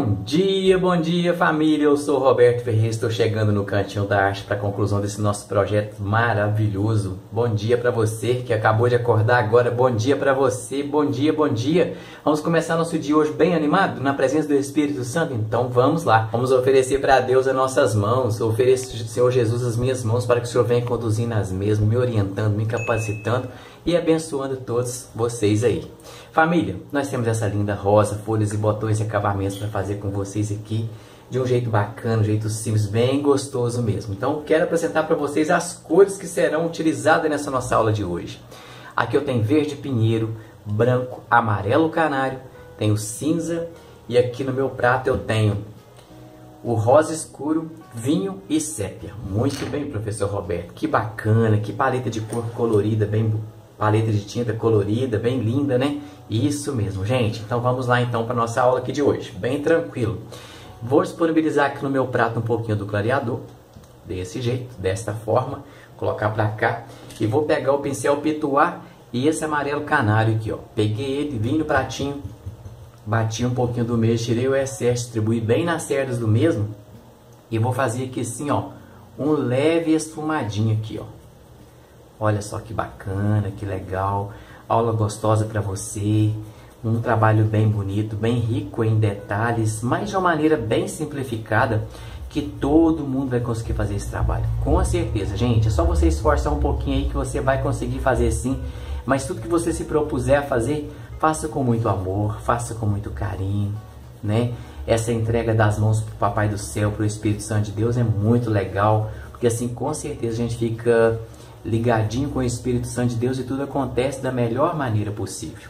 Bom dia, bom dia família. Eu sou Roberto Ferreira, estou chegando no Cantinho da Arte para a conclusão desse nosso projeto maravilhoso. Bom dia para você que acabou de acordar agora. Bom dia para você. Bom dia, bom dia. Vamos começar nosso dia hoje bem animado na presença do Espírito Santo. Então vamos lá. Vamos oferecer para Deus as nossas mãos. Ofereço, Senhor Jesus, as minhas mãos para que o Senhor venha conduzindo as mesmas, me orientando, me capacitando e abençoando todos vocês aí. Família, nós temos essa linda rosa, folhas e botões e acabamentos para fazer com vocês aqui de um jeito bacana, um jeito simples, bem gostoso mesmo. Então, quero apresentar para vocês as cores que serão utilizadas nessa nossa aula de hoje. Aqui eu tenho verde pinheiro, branco, amarelo canário, tenho cinza e aqui no meu prato eu tenho o rosa escuro, vinho e sépia. Muito bem, professor Roberto. Que bacana, que paleta de cor colorida, bem paleta de tinta colorida, bem linda, né? Isso mesmo, gente. Então vamos lá então para nossa aula aqui de hoje, bem tranquilo. Vou disponibilizar aqui no meu prato um pouquinho do clareador, desse jeito, desta forma, colocar para cá e vou pegar o pincel pituar e esse amarelo canário aqui, ó. Peguei ele, vim no pratinho, bati um pouquinho do mesmo, tirei o excesso, distribuí bem nas cerdas do mesmo e vou fazer aqui assim, ó, um leve esfumadinho aqui, ó. Olha só que bacana, que legal. Aula gostosa para você. Um trabalho bem bonito, bem rico em detalhes, mas de uma maneira bem simplificada que todo mundo vai conseguir fazer esse trabalho. Com certeza, gente. É só você esforçar um pouquinho aí que você vai conseguir fazer sim. Mas tudo que você se propuser a fazer, faça com muito amor, faça com muito carinho, né? Essa entrega das mãos para o Papai do Céu, para o Espírito Santo de Deus é muito legal, porque assim com certeza a gente fica ligadinho com o Espírito Santo de Deus e tudo acontece da melhor maneira possível.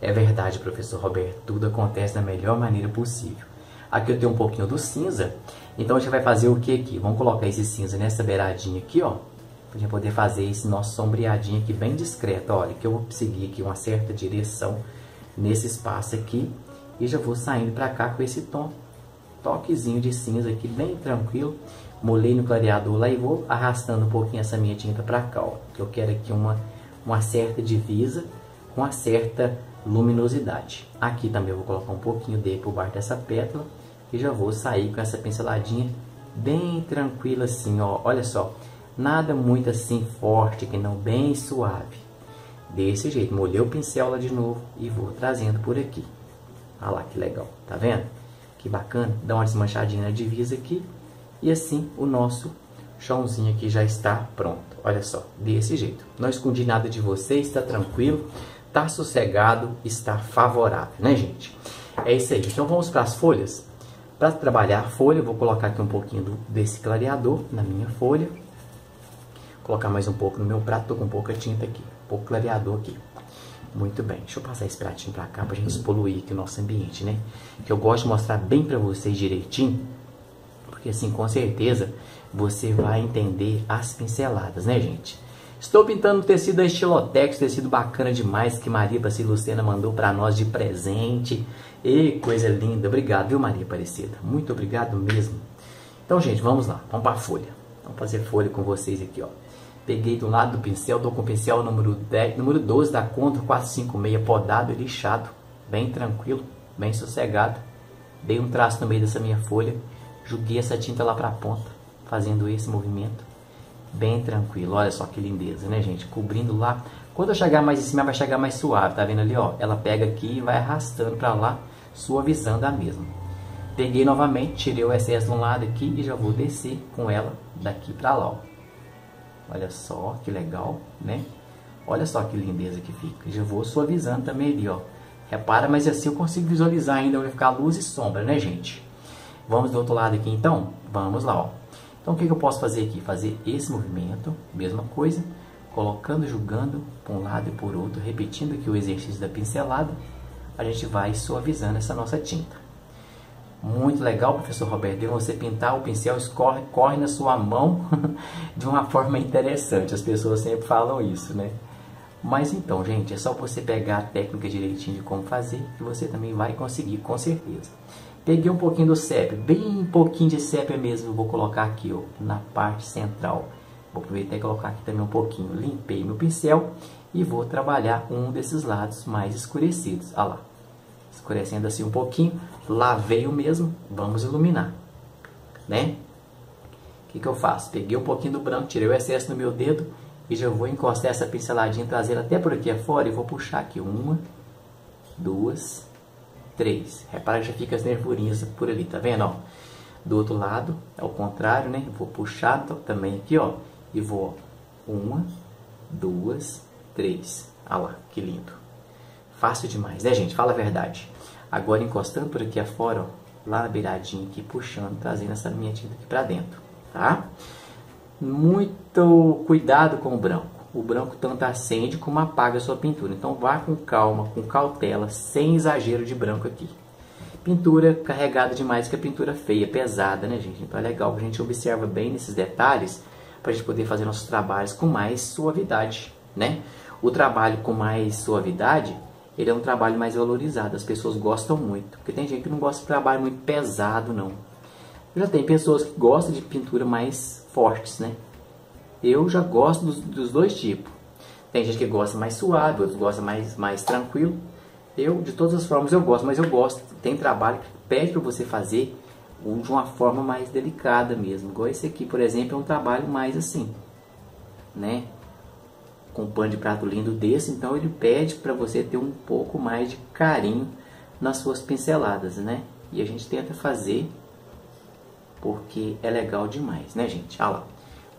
É verdade, professor Roberto, tudo acontece da melhor maneira possível. Aqui eu tenho um pouquinho do cinza, então a gente vai fazer o que aqui? Vamos colocar esse cinza nessa beiradinha aqui, ó, para gente poder fazer esse nosso sombreadinho aqui bem discreto. Olha, que eu vou seguir aqui uma certa direção nesse espaço aqui e já vou saindo para cá com esse tom, toquezinho de cinza aqui, bem tranquilo molei no clareador lá e vou arrastando um pouquinho essa minha tinta para cá, ó, que eu quero aqui uma, uma certa divisa com uma certa luminosidade. Aqui também eu vou colocar um pouquinho dele por baixo dessa pétala e já vou sair com essa pinceladinha bem tranquila assim, ó, olha só, nada muito assim forte, que não, bem suave. Desse jeito, molhei o pincel lá de novo e vou trazendo por aqui. Olha lá que legal, tá vendo? Que bacana, dá uma desmanchadinha na divisa aqui e assim o nosso chãozinho aqui já está pronto. Olha só, desse jeito. Não escondi nada de você, está tranquilo, está sossegado, está favorável, né, gente? É isso aí. Então vamos para as folhas. Para trabalhar a folha, vou colocar aqui um pouquinho do, desse clareador na minha folha. Colocar mais um pouco no meu prato, tô com pouca tinta aqui, pouco clareador aqui. Muito bem, deixa eu passar esse pratinho para cá para a gente poluir aqui o nosso ambiente, né? Que eu gosto de mostrar bem para vocês direitinho porque assim com certeza você vai entender as pinceladas, né, gente? Estou pintando tecido da Estilotex, tecido bacana demais que Maria Aparecida Lucena mandou para nós de presente. E coisa linda. Obrigado, viu, Maria Aparecida? Muito obrigado mesmo. Então, gente, vamos lá. Vamos para a folha. Vamos fazer folha com vocês aqui, ó. Peguei do lado do pincel, estou com o pincel número, 10, número 12 da conta 456, podado e lixado. Bem tranquilo, bem sossegado. Dei um traço no meio dessa minha folha Joguei essa tinta lá para a ponta, fazendo esse movimento. Bem tranquilo. Olha só que lindeza, né, gente? Cobrindo lá. Quando eu chegar mais em cima, vai chegar mais suave. Tá vendo ali, ó? Ela pega aqui e vai arrastando para lá, suavizando a mesma. Peguei novamente, tirei o excesso de um lado aqui e já vou descer com ela daqui para lá, ó. Olha só que legal, né? Olha só que lindeza que fica. Já vou suavizando também ali, ó. Repara, mas assim eu consigo visualizar ainda, vai ficar luz e sombra, né, gente? Vamos do outro lado aqui então? Vamos lá, ó. Então o que, que eu posso fazer aqui? Fazer esse movimento, mesma coisa, colocando, jogando por um lado e por outro, repetindo aqui o exercício da pincelada, a gente vai suavizando essa nossa tinta. Muito legal, professor Roberto, você pintar, o pincel escorre, corre na sua mão de uma forma interessante. As pessoas sempre falam isso, né? Mas então, gente, é só você pegar a técnica direitinho de como fazer que você também vai conseguir, com certeza. Peguei um pouquinho do sépia, bem pouquinho de sépia mesmo, vou colocar aqui ó, na parte central. Vou aproveitar e colocar aqui também um pouquinho. Limpei meu pincel e vou trabalhar um desses lados mais escurecidos. Olha lá. escurecendo assim um pouquinho, lavei o mesmo, vamos iluminar, né? O que, que eu faço? Peguei um pouquinho do branco, tirei o excesso no meu dedo e já vou encostar essa pinceladinha traseira até por aqui afora e vou puxar aqui uma, duas, três. Repara que já fica as nervurinhas por ali, tá vendo? Ó, do outro lado, ao contrário, né? vou puxar também aqui, ó, e vou uma, duas, três. Olha lá, que lindo. Fácil demais, né, gente? Fala a verdade. Agora encostando por aqui afora, ó, lá na beiradinha aqui, puxando, trazendo essa minha tinta aqui pra dentro, tá? Muito cuidado com o branco. O branco tanto acende como apaga a sua pintura. Então vá com calma, com cautela, sem exagero de branco aqui. Pintura carregada demais que a pintura feia, pesada, né, gente? Então é legal que a gente observa bem nesses detalhes para a gente poder fazer nossos trabalhos com mais suavidade, né? O trabalho com mais suavidade, ele é um trabalho mais valorizado, as pessoas gostam muito, porque tem gente que não gosta de trabalho muito pesado, não. Já tem pessoas que gostam de pintura mais fortes, né? Eu já gosto dos, dos dois tipos. Tem gente que gosta mais suave, outros gostam mais, mais tranquilo. Eu, de todas as formas, eu gosto, mas eu gosto. Tem trabalho que pede para você fazer de uma forma mais delicada mesmo. Igual esse aqui, por exemplo, é um trabalho mais assim, né? Com um pano de prato lindo desse, então ele pede para você ter um pouco mais de carinho nas suas pinceladas, né? E a gente tenta fazer porque é legal demais, né, gente? Olha lá.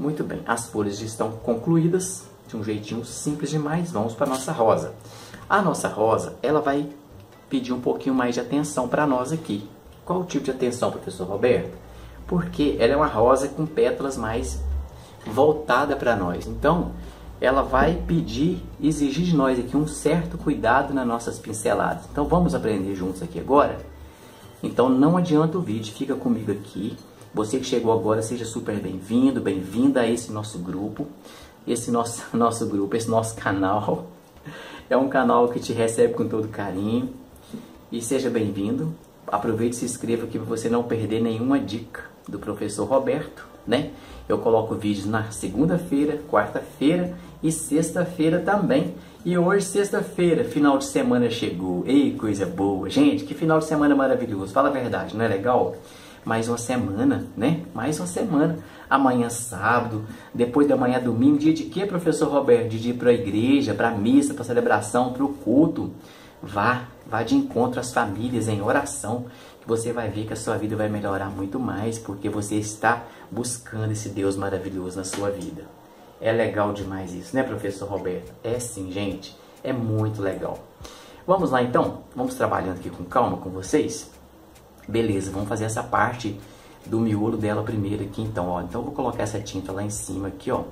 Muito bem, as folhas já estão concluídas de um jeitinho simples demais. Vamos para nossa rosa. A nossa rosa, ela vai pedir um pouquinho mais de atenção para nós aqui. Qual o tipo de atenção, professor Roberto? Porque ela é uma rosa com pétalas mais voltada para nós. Então, ela vai pedir, exigir de nós aqui um certo cuidado nas nossas pinceladas. Então, vamos aprender juntos aqui agora? Então, não adianta o vídeo, fica comigo aqui. Você que chegou agora, seja super bem-vindo, bem-vinda a esse nosso grupo, esse nosso, nosso grupo, esse nosso canal. É um canal que te recebe com todo carinho. E seja bem-vindo. Aproveite e se inscreva aqui para você não perder nenhuma dica do professor Roberto, né? Eu coloco vídeos na segunda-feira, quarta-feira e sexta-feira também. E hoje, sexta-feira, final de semana chegou. Ei, coisa boa. Gente, que final de semana maravilhoso. Fala a verdade, não é legal? Mais uma semana, né? Mais uma semana. Amanhã sábado, depois da manhã domingo. Dia de quê, professor Roberto? De ir para a igreja, para a missa, para a celebração, para o culto. Vá, vá de encontro às famílias em oração, que você vai ver que a sua vida vai melhorar muito mais, porque você está buscando esse Deus maravilhoso na sua vida. É legal demais isso, né, professor Roberto? É sim, gente. É muito legal. Vamos lá então? Vamos trabalhando aqui com calma com vocês? Beleza, vamos fazer essa parte do miolo dela primeiro aqui então, ó. Então eu vou colocar essa tinta lá em cima aqui, ó.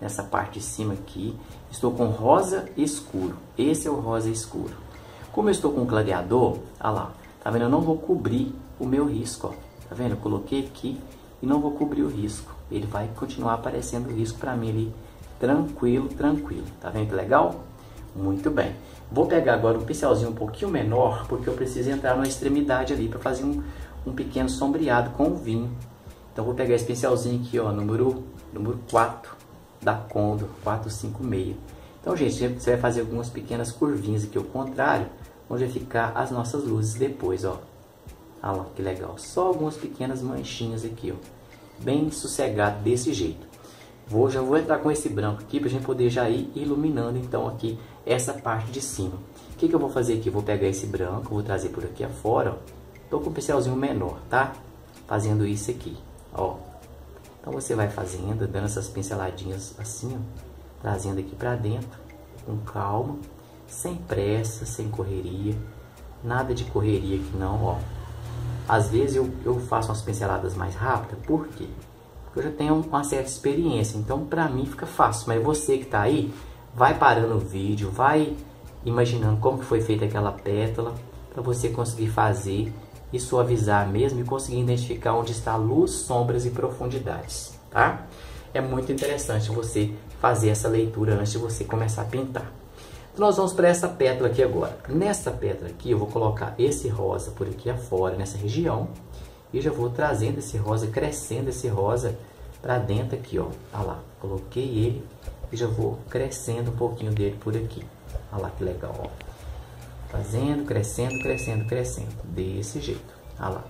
Nessa parte de cima aqui. Estou com rosa escuro. Esse é o rosa escuro. Como eu estou com clareador, olha lá, tá vendo? Eu não vou cobrir o meu risco, ó. Tá vendo? Eu coloquei aqui e não vou cobrir o risco. Ele vai continuar aparecendo o risco para mim ali, tranquilo, tranquilo. Tá vendo que legal? Muito bem. Vou pegar agora um pincelzinho um pouquinho menor, porque eu preciso entrar na extremidade ali para fazer um, um pequeno sombreado com o vinho. Então vou pegar esse pincelzinho aqui, ó, número, número 4 da Condor 456. Então, gente, você vai fazer algumas pequenas curvinhas aqui ao contrário, onde vai ficar as nossas luzes depois, ó. Olha lá, que legal. Só algumas pequenas manchinhas aqui, ó. Bem sossegado desse jeito. Vou, já vou entrar com esse branco aqui para a gente poder já ir iluminando, então, aqui essa parte de cima. O que, que eu vou fazer aqui? Vou pegar esse branco, vou trazer por aqui afora. Tô com um pincelzinho menor, tá? Fazendo isso aqui, ó. Então, você vai fazendo, dando essas pinceladinhas assim, ó trazendo aqui para dentro, com calma, sem pressa, sem correria, nada de correria aqui não, ó. Às vezes eu, eu faço umas pinceladas mais rápidas, por quê? Eu já tenho uma certa experiência, então para mim fica fácil, mas você que tá aí, vai parando o vídeo, vai imaginando como foi feita aquela pétala, para você conseguir fazer e suavizar mesmo e conseguir identificar onde está luz, sombras e profundidades, tá? É muito interessante você fazer essa leitura antes de você começar a pintar. Então nós vamos para essa pétala aqui agora. Nessa pétala aqui eu vou colocar esse rosa por aqui afora, nessa região. E já vou trazendo esse rosa, crescendo esse rosa para dentro aqui, ó. Olha lá, coloquei ele e já vou crescendo um pouquinho dele por aqui. Olha lá que legal, ó. Fazendo, crescendo, crescendo, crescendo. Desse jeito. Olha lá.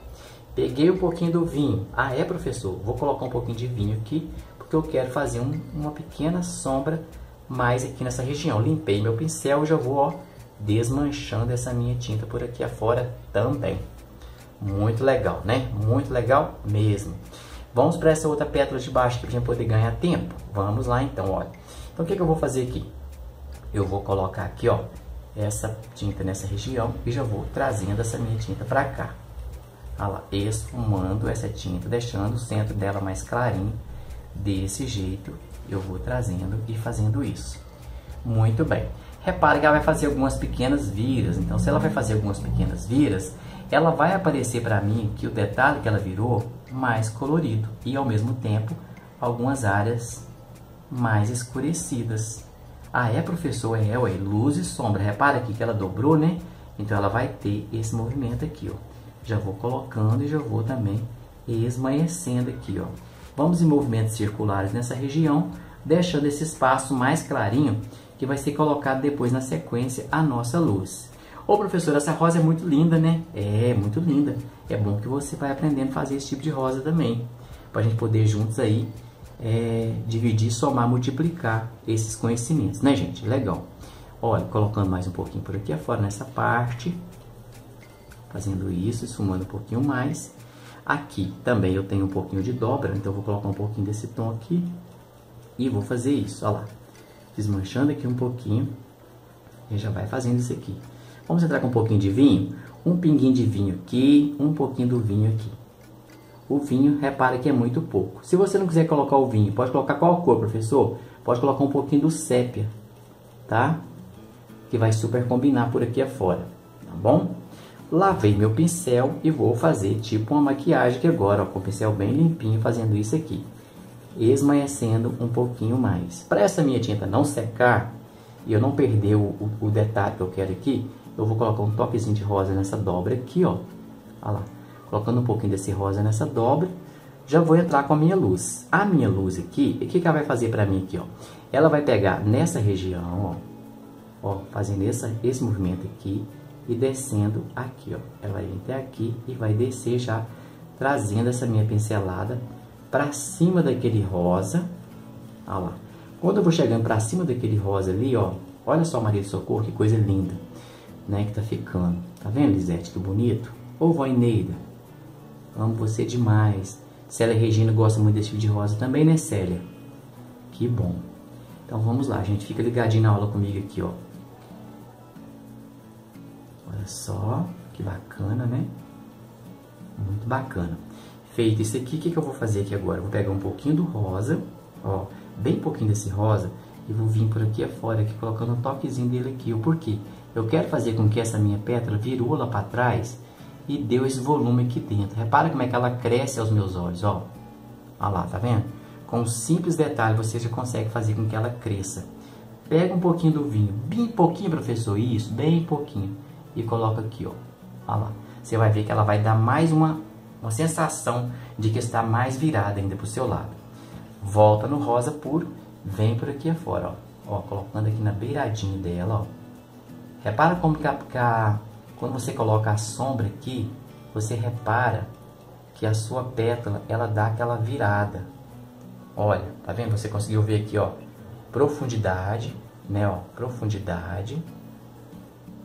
Peguei um pouquinho do vinho. Ah, é, professor? Vou colocar um pouquinho de vinho aqui, porque eu quero fazer um, uma pequena sombra mais aqui nessa região. Limpei meu pincel já vou, ó, desmanchando essa minha tinta por aqui afora também. Muito legal, né? Muito legal mesmo. Vamos para essa outra pétala de baixo para a gente poder ganhar tempo. Vamos lá então, olha. Então o que, que eu vou fazer aqui? Eu vou colocar aqui, ó, essa tinta nessa região e já vou trazendo essa minha tinta para cá. Olha lá, esfumando essa tinta, deixando o centro dela mais clarinho. Desse jeito, eu vou trazendo e fazendo isso. Muito bem. Repare que ela vai fazer algumas pequenas viras. Então, se ela vai fazer algumas pequenas viras, ela vai aparecer para mim que o detalhe que ela virou mais colorido e ao mesmo tempo algumas áreas mais escurecidas. Ah, é professor? É, ué, luz e sombra. Repara aqui que ela dobrou, né? Então ela vai ter esse movimento aqui, ó. Já vou colocando e já vou também esmaecendo aqui, ó. Vamos em movimentos circulares nessa região, deixando esse espaço mais clarinho, que vai ser colocado depois na sequência a nossa luz. Ô professor, essa rosa é muito linda, né? É, muito linda. É bom que você vai aprendendo a fazer esse tipo de rosa também. Para a gente poder juntos aí é, dividir, somar, multiplicar esses conhecimentos, né gente? Legal. Olha, colocando mais um pouquinho por aqui afora nessa parte. Fazendo isso, esfumando um pouquinho mais. Aqui também eu tenho um pouquinho de dobra, então eu vou colocar um pouquinho desse tom aqui. E vou fazer isso, olha lá. Desmanchando aqui um pouquinho. E já vai fazendo isso aqui. Vamos entrar com um pouquinho de vinho? Um pinguinho de vinho aqui, um pouquinho do vinho aqui. O vinho, repara que é muito pouco. Se você não quiser colocar o vinho, pode colocar qual cor, professor? Pode colocar um pouquinho do sépia, tá? Que vai super combinar por aqui afora, tá bom? Lavei meu pincel e vou fazer tipo uma maquiagem que agora, ó, com o pincel bem limpinho, fazendo isso aqui. Esmaecendo um pouquinho mais. Para essa minha tinta não secar e eu não perder o, o, o detalhe que eu quero aqui, eu vou colocar um toquezinho de rosa nessa dobra aqui, ó. Olha lá. Colocando um pouquinho desse rosa nessa dobra, já vou entrar com a minha luz. A minha luz aqui, o que, que ela vai fazer para mim aqui, ó? Ela vai pegar nessa região, ó, ó, fazendo essa, esse movimento aqui e descendo aqui, ó. Ela vai vir até aqui e vai descer já, trazendo essa minha pincelada para cima daquele rosa. Olha lá. Quando eu vou chegando para cima daquele rosa ali, ó, olha só, Maria de Socorro, que coisa linda né, que tá ficando. Tá vendo, Lisete, que bonito? Ô, vó Ineida, amo você demais. Célia Regina gosta muito desse tipo de rosa também, né, Célia? Que bom. Então vamos lá, gente. Fica ligadinho na aula comigo aqui, ó. Olha só, que bacana, né? Muito bacana. Feito isso aqui, o que, que eu vou fazer aqui agora? Vou pegar um pouquinho do rosa, ó, bem pouquinho desse rosa, e vou vir por aqui afora, aqui, colocando um toquezinho dele aqui. O porquê? Eu quero fazer com que essa minha pétala virou lá para trás e deu esse volume aqui dentro. Repara como é que ela cresce aos meus olhos, ó. Olha lá, tá vendo? Com um simples detalhe você já consegue fazer com que ela cresça. Pega um pouquinho do vinho, bem pouquinho, professor, isso, bem pouquinho. E coloca aqui, ó. Olha lá. Você vai ver que ela vai dar mais uma, uma sensação de que está mais virada ainda para o seu lado. Volta no rosa puro, vem por aqui afora, ó. Ó, colocando aqui na beiradinha dela, ó Repara como que, a, que a, quando você coloca a sombra aqui, você repara que a sua pétala ela dá aquela virada. Olha, tá vendo? Você conseguiu ver aqui, ó, profundidade, né, ó, profundidade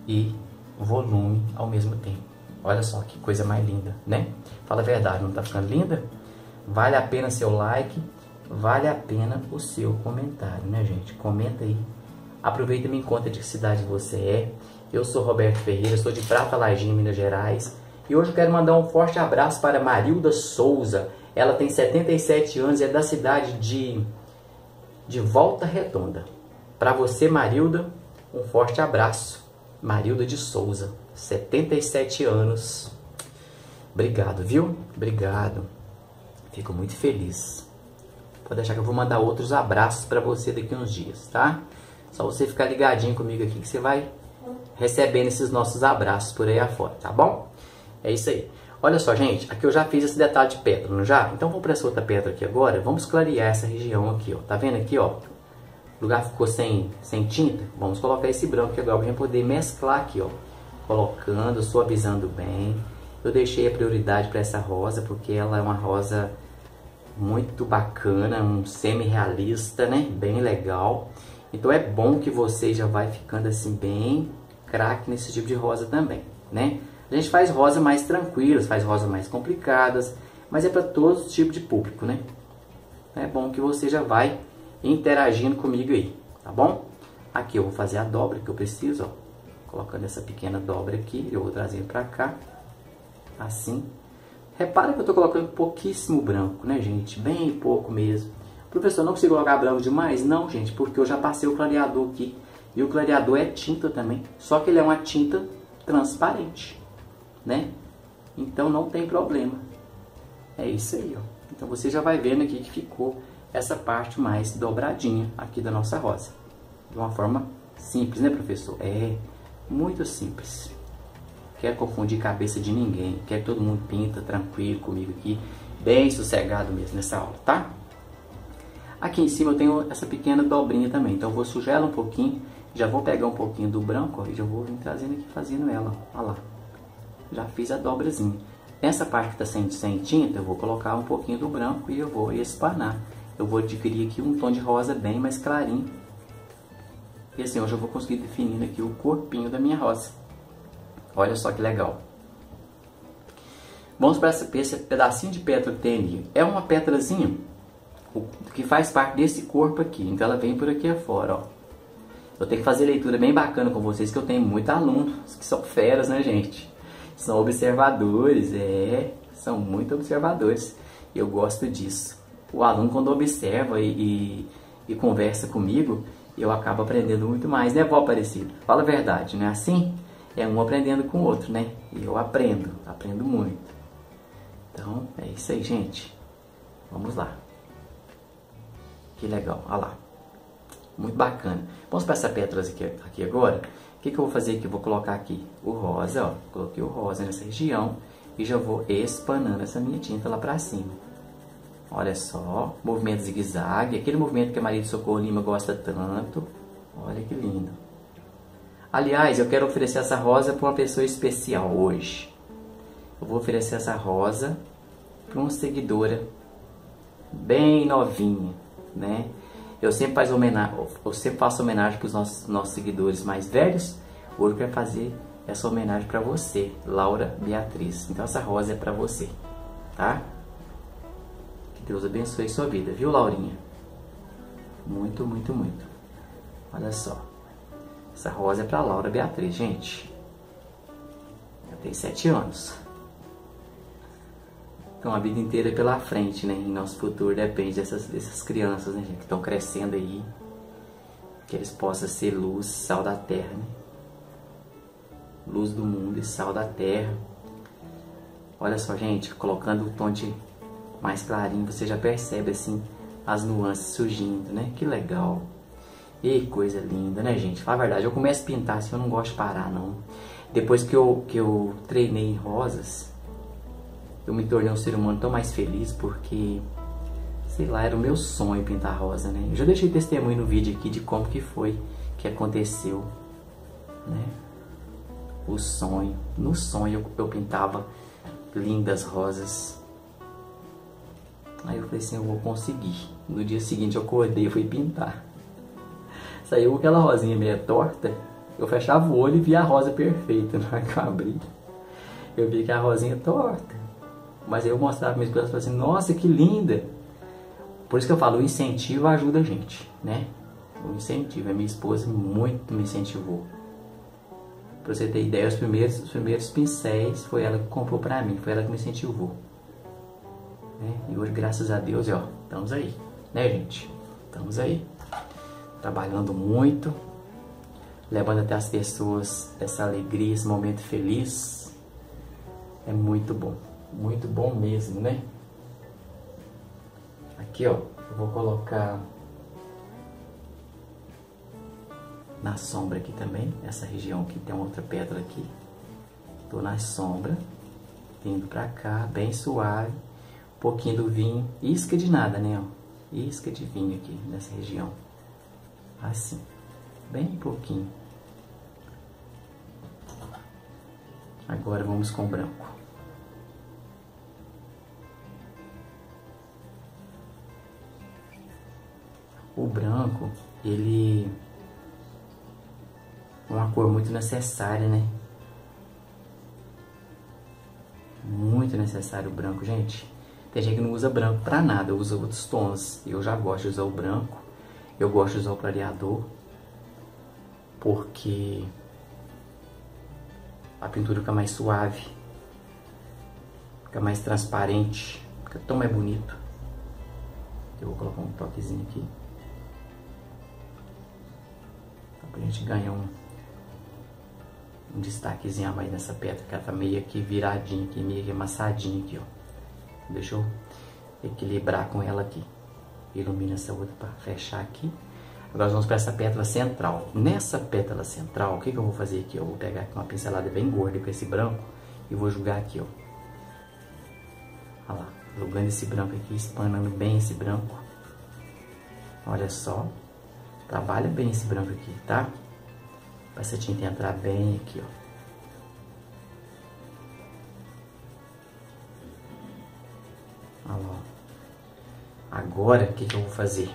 e volume ao mesmo tempo. Olha só que coisa mais linda, né? Fala a verdade, não tá ficando linda? Vale a pena seu like, vale a pena o seu comentário, né, gente? Comenta aí Aproveita e me conta de que cidade você é. Eu sou Roberto Ferreira, sou de Prata Lajinha, Minas Gerais. E hoje eu quero mandar um forte abraço para Marilda Souza. Ela tem 77 anos e é da cidade de, de Volta Redonda. Para você, Marilda, um forte abraço. Marilda de Souza, 77 anos. Obrigado, viu? Obrigado. Fico muito feliz. Pode deixar que eu vou mandar outros abraços para você daqui uns dias, tá? Só você ficar ligadinho comigo aqui que você vai recebendo esses nossos abraços por aí afora, tá bom? É isso aí. Olha só, gente, aqui eu já fiz esse detalhe de pedra, não já? Então vamos para essa outra pedra aqui agora, vamos clarear essa região aqui, ó. Tá vendo aqui, ó? O lugar ficou sem, sem tinta, vamos colocar esse branco aqui agora pra gente poder mesclar aqui, ó. colocando, suavizando bem. Eu deixei a prioridade para essa rosa porque ela é uma rosa muito bacana, um semi-realista, né? Bem legal. Então é bom que você já vai ficando assim bem craque nesse tipo de rosa também, né? A gente faz rosa mais tranquilas, faz rosa mais complicadas, mas é para todos os tipos de público, né? É bom que você já vai interagindo comigo aí, tá bom? Aqui eu vou fazer a dobra que eu preciso, ó. Colocando essa pequena dobra aqui, eu vou trazer para cá, assim. Repara que eu estou colocando pouquíssimo branco, né, gente? Bem pouco mesmo. Professor, não consigo colocar branco demais? Não, gente, porque eu já passei o clareador aqui. E o clareador é tinta também, só que ele é uma tinta transparente, né? Então não tem problema. É isso aí, ó. Então você já vai vendo aqui que ficou essa parte mais dobradinha aqui da nossa rosa. De uma forma simples, né, professor? É muito simples. Quero confundir cabeça de ninguém. Quero que todo mundo pinta tranquilo comigo aqui. Bem sossegado mesmo nessa aula, tá? Aqui em cima eu tenho essa pequena dobrinha também. Então eu vou sujar ela um pouquinho. Já vou pegar um pouquinho do branco ó, e já vou vir trazendo aqui, fazendo ela. Olha lá. Já fiz a dobrazinha. Nessa parte que está sem, sem tinta, eu vou colocar um pouquinho do branco e eu vou espanar. Eu vou adquirir aqui um tom de rosa bem mais clarinho. E assim, hoje eu vou conseguir definir aqui o corpinho da minha rosa. Olha só que legal. Vamos para esse pedacinho de pétala que tem ali. É uma pétalazinha que faz parte desse corpo aqui. Então ela vem por aqui afora, ó. Eu tenho que fazer leitura bem bacana com vocês, que eu tenho muitos alunos que são feras, né, gente? São observadores, é, são muito observadores. Eu gosto disso. O aluno, quando observa e, e, e conversa comigo, eu acabo aprendendo muito mais, né, vó Aparecido? Fala a verdade, não é assim? É um aprendendo com o outro, né? E eu aprendo, aprendo muito. Então, é isso aí, gente. Vamos lá. Que legal, olha lá. Muito bacana. Vamos para essa pétalas aqui, aqui agora. O que, que eu vou fazer aqui? Eu vou colocar aqui o rosa, ó. Coloquei o rosa nessa região e já vou espanando essa minha tinta lá para cima. Olha só, movimento zigue-zague, aquele movimento que a Maria de Socorro Lima gosta tanto. Olha que lindo. Aliás, eu quero oferecer essa rosa para uma pessoa especial hoje. Eu vou oferecer essa rosa para uma seguidora bem novinha, né? Eu sempre, faço homenagem, eu sempre faço homenagem para os nossos, nossos seguidores mais velhos. Hoje quero fazer essa homenagem para você, Laura Beatriz. Então essa rosa é para você, tá? Que Deus abençoe sua vida, viu, Laurinha? Muito, muito, muito. Olha só. Essa rosa é para Laura Beatriz, gente. Eu tenho sete anos. Então a vida inteira é pela frente, né? E nosso futuro depende dessas, dessas crianças, né, gente? Que estão crescendo aí. Que eles possam ser luz, sal da terra, né? Luz do mundo e sal da terra. Olha só, gente, colocando o tom de mais clarinho, você já percebe assim as nuances surgindo, né? Que legal. E coisa linda, né, gente? Fala a verdade, eu começo a pintar assim, eu não gosto de parar, não. Depois que eu, que eu treinei em rosas, eu me tornei um ser humano tão mais feliz porque, sei lá, era o meu sonho pintar rosa, né? Eu já deixei testemunho no vídeo aqui de como que foi que aconteceu, né? O sonho. No sonho eu, pintava lindas rosas. Aí eu falei assim, eu vou conseguir. No dia seguinte eu acordei e fui pintar. Saiu aquela rosinha meio torta, eu fechava o olho e via a rosa perfeita na hora que eu abri. Eu vi que a rosinha torta. Mas aí eu mostrava para minha esposa e falava assim, nossa, que linda! Por isso que eu falo, o incentivo ajuda a gente, né? O incentivo, a minha esposa muito me incentivou. Pra você ter ideia, os primeiros, os primeiros pincéis foi ela que comprou pra mim, foi ela que me incentivou. Né? E hoje, graças a Deus, ó, estamos aí, né, gente? Estamos aí, trabalhando muito, levando até as pessoas essa alegria, esse momento feliz. É muito bom. Muito bom mesmo, né? Aqui, ó, eu vou colocar na sombra aqui também, essa região aqui tem outra pedra aqui. Tô na sombra, vindo pra cá, bem suave, um pouquinho do vinho, isca de nada, né, ó. Isca de vinho aqui nessa região. Assim, bem pouquinho. Agora vamos com o branco. O branco, ele é uma cor muito necessária, né? Muito necessário o branco, gente. Tem gente que não usa branco pra nada, usa outros tons. Eu já gosto de usar o branco. Eu gosto de usar o clareador. Porque a pintura fica mais suave. Fica mais transparente. Fica tão mais bonito. Eu vou colocar um toquezinho aqui. Pra gente ganhar um, um destaquezinho a mais nessa pedra, que ela tá meio aqui viradinha aqui, meio amassadinha aqui, ó. Deixa eu equilibrar com ela aqui. Ilumina essa outra para fechar aqui. Agora vamos para essa pétala central. Nessa pétala central, o que, que eu vou fazer aqui? Eu vou pegar aqui uma pincelada bem gorda com esse branco e vou jogar aqui, ó. Olha lá, jogando esse branco aqui, espanando bem esse branco. Olha só. Trabalha bem esse branco aqui, tá? Para essa tinta entrar bem aqui, ó. Agora, o que, que eu vou fazer?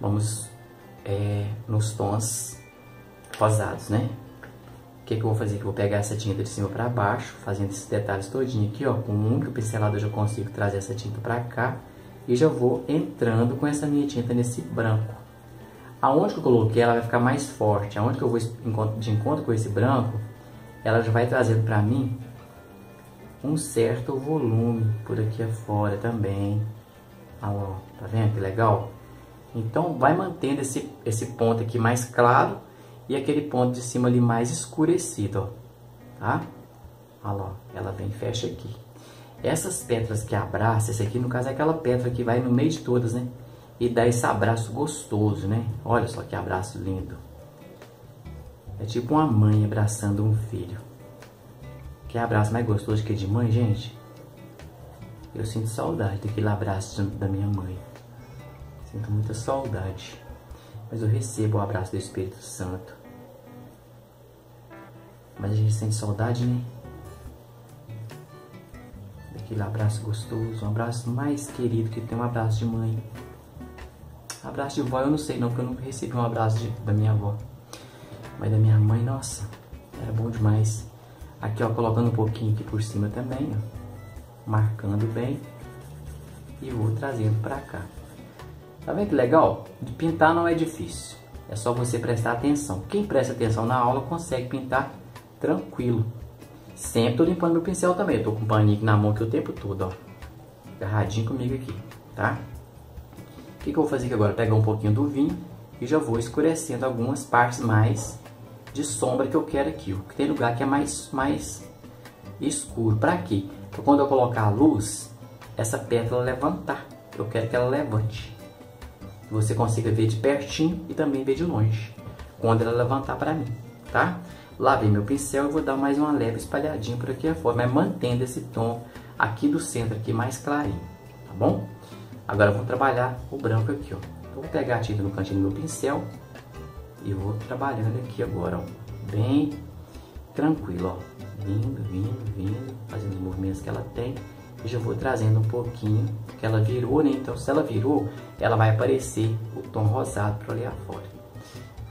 Vamos é, nos tons rosados, né? O que, que eu vou fazer? Que eu vou pegar essa tinta de cima para baixo, fazendo esses detalhes todinho aqui, ó. Com um único pincelado eu já consigo trazer essa tinta para cá. E já vou entrando com essa minha tinta nesse branco. Aonde que eu coloquei, ela vai ficar mais forte. Aonde que eu vou de encontro com esse branco, ela já vai trazendo para mim um certo volume por aqui afora também. Olha tá vendo que legal? Então vai mantendo esse, esse ponto aqui mais claro e aquele ponto de cima ali mais escurecido, ó. Tá? Olha lá, ela vem fecha aqui. Essas pétalas que abraçam, esse aqui no caso é aquela pétala que vai no meio de todas, né? E dá esse abraço gostoso, né? Olha só que abraço lindo. É tipo uma mãe abraçando um filho. Que abraço mais gostoso que de mãe, gente? Eu sinto saudade daquele abraço da minha mãe. Sinto muita saudade. Mas eu recebo o abraço do Espírito Santo. Mas a gente sente saudade, né? Daquele abraço gostoso, um abraço mais querido que tem um abraço de mãe. Abraço de vó eu não sei não, porque eu nunca recebi um abraço de, da minha avó. Mas da minha mãe, nossa, era bom demais. Aqui, ó, colocando um pouquinho aqui por cima também, ó marcando bem e vou trazendo para cá. Tá vendo que legal? De pintar não é difícil, é só você prestar atenção. Quem presta atenção na aula consegue pintar tranquilo. Sempre tô limpando meu pincel também, eu tô com o paninho na mão aqui o tempo todo, ó. Agarradinho comigo aqui, tá? Que, que eu vou fazer aqui agora? Pegar um pouquinho do vinho e já vou escurecendo algumas partes mais de sombra que eu quero aqui. Ó. Tem lugar que é mais, mais escuro. Para quê? Então, quando eu colocar a luz, essa pétala levantar. Eu quero que ela levante. Você consiga ver de pertinho e também ver de longe. Quando ela levantar para mim, tá? Lavei meu pincel e vou dar mais uma leve espalhadinha por aqui afora, mas mantendo esse tom aqui do centro aqui mais clarinho, tá bom? Agora vou trabalhar o branco aqui, ó. Então, vou pegar a tinta no cantinho do meu pincel e vou trabalhando aqui agora, ó. Bem tranquilo, ó vindo, vindo, vindo, fazendo os movimentos que ela tem. E já vou trazendo um pouquinho, que ela virou, né? Então, se ela virou, ela vai aparecer o tom rosado para olhar fora.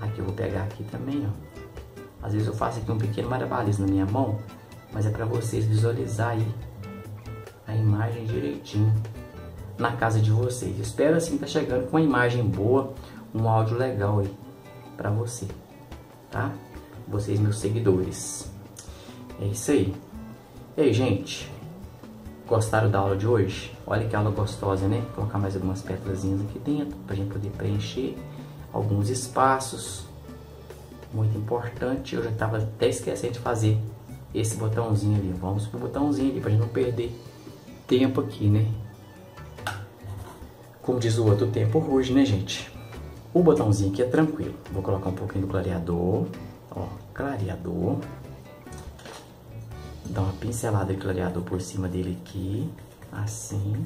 Aqui eu vou pegar aqui também, ó. Às vezes eu faço aqui um pequeno marabalismo na minha mão, mas é para vocês visualizar aí a imagem direitinho na casa de vocês. Espero assim tá chegando com uma imagem boa, um áudio legal aí para você, tá? Vocês meus seguidores. É isso aí. E aí, gente? Gostaram da aula de hoje? Olha que aula gostosa, né? Vou colocar mais algumas pétalas aqui dentro para a gente poder preencher alguns espaços. Muito importante. Eu já estava até esquecendo de fazer esse botãozinho ali. Vamos pro botãozinho ali para a gente não perder tempo aqui, né? Como diz o outro, tempo ruge, né, gente? O botãozinho aqui é tranquilo. Vou colocar um pouquinho do clareador. Ó, clareador dar uma pincelada de clareador por cima dele aqui, assim,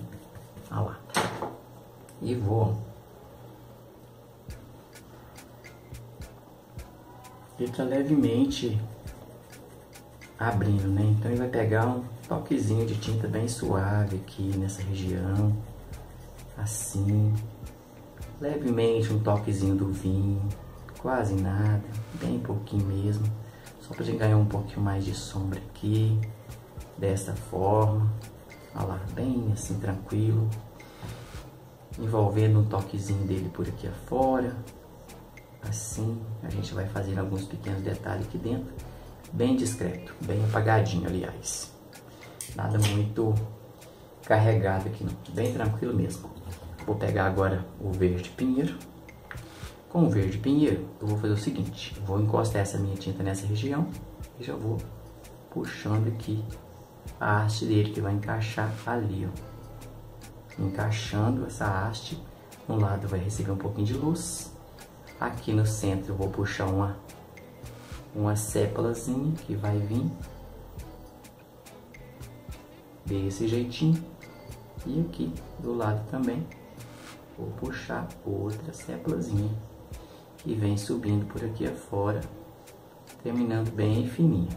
olha lá. E vou fica levemente abrindo, né? Então ele vai pegar um toquezinho de tinta bem suave aqui nessa região, assim, levemente um toquezinho do vinho, quase nada, bem pouquinho mesmo, só para ganhar um pouquinho mais de sombra aqui, dessa forma, olha lá, bem assim tranquilo, envolvendo um toquezinho dele por aqui afora, assim, a gente vai fazendo alguns pequenos detalhes aqui dentro, bem discreto, bem apagadinho, aliás. Nada muito carregado aqui não, bem tranquilo mesmo. Vou pegar agora o verde pinheiro. Com o verde pinheiro, eu vou fazer o seguinte, vou encostar essa minha tinta nessa região e já vou puxando aqui a haste dele que vai encaixar ali, ó. Encaixando essa haste, um lado vai receber um pouquinho de luz, aqui no centro eu vou puxar uma uma sépalazinha que vai vir desse jeitinho e aqui do lado também vou puxar outra sépalazinha que vem subindo por aqui afora terminando bem fininha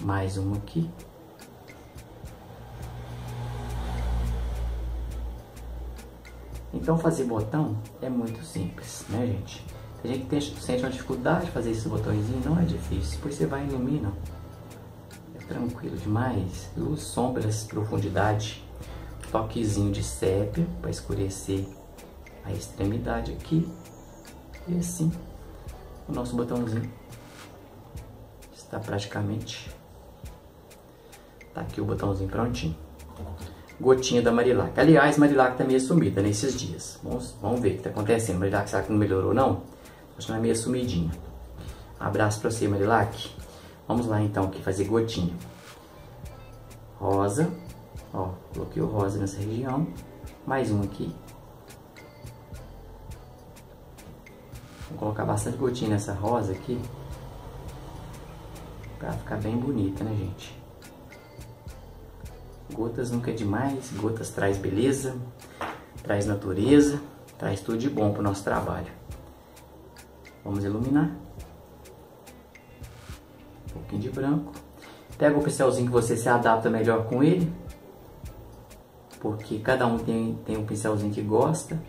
mais uma aqui então fazer botão é muito simples né gente tem gente que tem, sente uma dificuldade de fazer esse botãozinho, não é difícil. Depois você vai e ilumina. É tranquilo demais. Luz, sombras, profundidade. Toquezinho de sépia para escurecer a extremidade aqui. E assim, o nosso botãozinho está praticamente... Tá aqui o botãozinho prontinho. Gotinha da Marilac. Aliás, Marilac tá meio sumida nesses dias. Vamos, vamos ver o que tá acontecendo. Marilac, será que não melhorou não? Acho que não é meio sumidinha. Abraço pra você, Marilac. Vamos lá então aqui fazer gotinha. Rosa. Ó, coloquei o rosa nessa região. Mais um aqui. Vou colocar bastante gotinha nessa rosa aqui. Pra ficar bem bonita, né, gente? Gotas nunca é demais. Gotas traz beleza, traz natureza, traz tudo de bom pro nosso trabalho. Vamos iluminar. Um pouquinho de branco. Pega o pincelzinho que você se adapta melhor com ele. Porque cada um tem, tem um pincelzinho que gosta.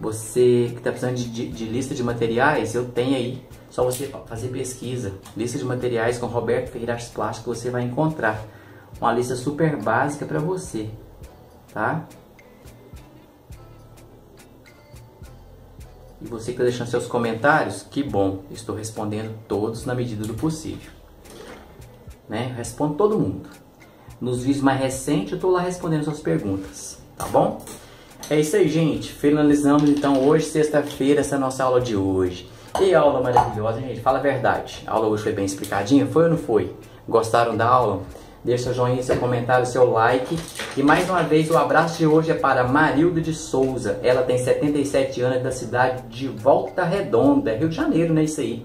Você que está precisando de, de, de, lista de materiais, eu tenho aí. Só você fazer pesquisa. Lista de materiais com Roberto Ferreira Plástico, você vai encontrar uma lista super básica para você, tá? E você que está deixando seus comentários, que bom, estou respondendo todos na medida do possível. Né? Respondo todo mundo. Nos vídeos mais recentes eu estou lá respondendo suas perguntas, tá bom? É isso aí, gente. Finalizamos então hoje, sexta-feira, essa nossa aula de hoje. Que aula maravilhosa, gente. Fala a verdade. A aula hoje foi bem explicadinha? Foi ou não foi? Gostaram da aula? Deixe seu joinha, seu comentário, seu like. E mais uma vez, o abraço de hoje é para Marilda de Souza. Ela tem 77 anos da cidade de Volta Redonda, Rio de Janeiro, né? Isso aí.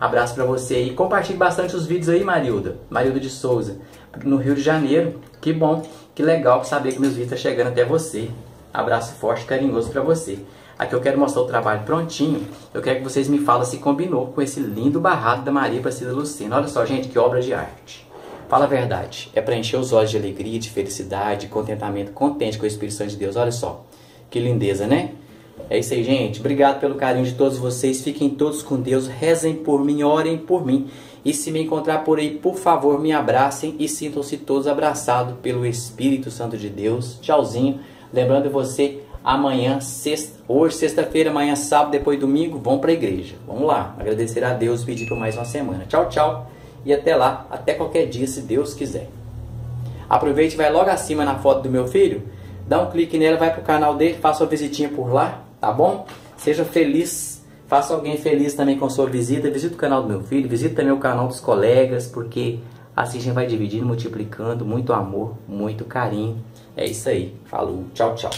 Abraço para você aí. Compartilhe bastante os vídeos aí, Marilda. Marilda de Souza, no Rio de Janeiro. Que bom, que legal saber que meus vídeos estão chegando até você. Abraço forte, carinhoso para você. Aqui eu quero mostrar o trabalho prontinho. Eu quero que vocês me falem se combinou com esse lindo barrado da Maria Aparecida Lucena. Olha só, gente, que obra de arte. Fala a verdade. É para encher os olhos de alegria, de felicidade, de contentamento, contente com o Espírito Santo de Deus. Olha só. Que lindeza, né? É isso aí, gente. Obrigado pelo carinho de todos vocês. Fiquem todos com Deus. Rezem por mim, orem por mim. E se me encontrar por aí, por favor, me abracem e sintam-se todos abraçados pelo Espírito Santo de Deus. Tchauzinho. Lembrando você, amanhã, sexta, hoje, sexta-feira, amanhã, sábado, depois domingo, vão para a igreja. Vamos lá. Agradecer a Deus pedir por mais uma semana. Tchau, tchau e até lá, até qualquer dia, se Deus quiser. Aproveite e vai logo acima na foto do meu filho, dá um clique nela, vai pro canal dele, faça uma visitinha por lá, tá bom? Seja feliz, faça alguém feliz também com sua visita, visita o canal do meu filho, visita também o canal dos colegas, porque assim a gente vai dividindo, multiplicando, muito amor, muito carinho. É isso aí. Falou, tchau, tchau.